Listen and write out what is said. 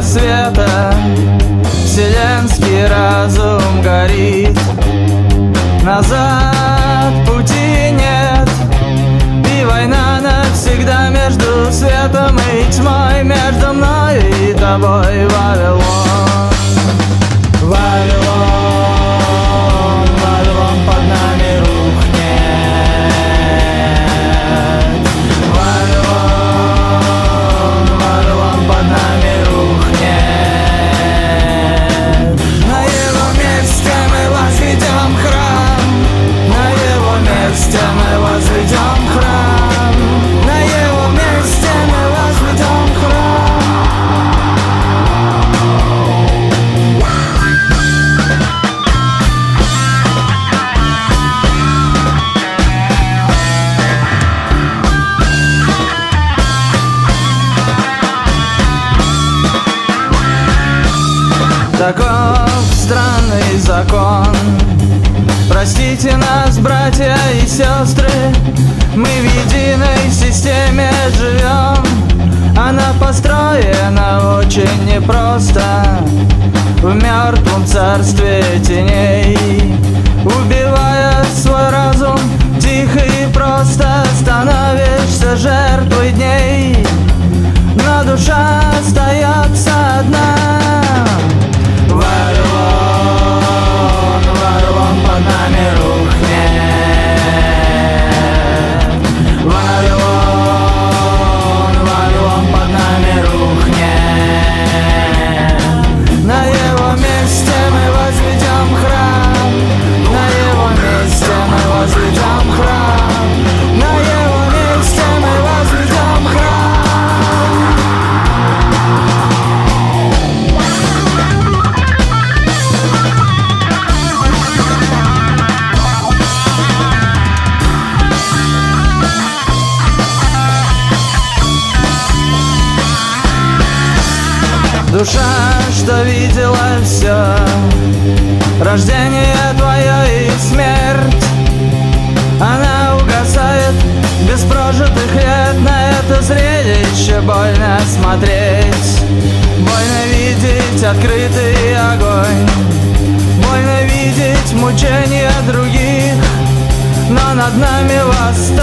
света. Вселенский разум горит. Назад пути нет. И война навсегда между светом и тьмой Между мной и тобой, Вавилон Таков странный закон. Простите нас, братья и сестры Мы в единой системе живем. Она построена очень непросто В мертвом царстве теней Убивая свой разум Тихо и просто становишься жертвой дней. Но душа Душа, что видела все Рождение твое и смерть. Она угасает без прожитых лет. На это зрелище больно смотреть. Больно видеть открытый огонь. Больно видеть мучения других. Но над нами восстал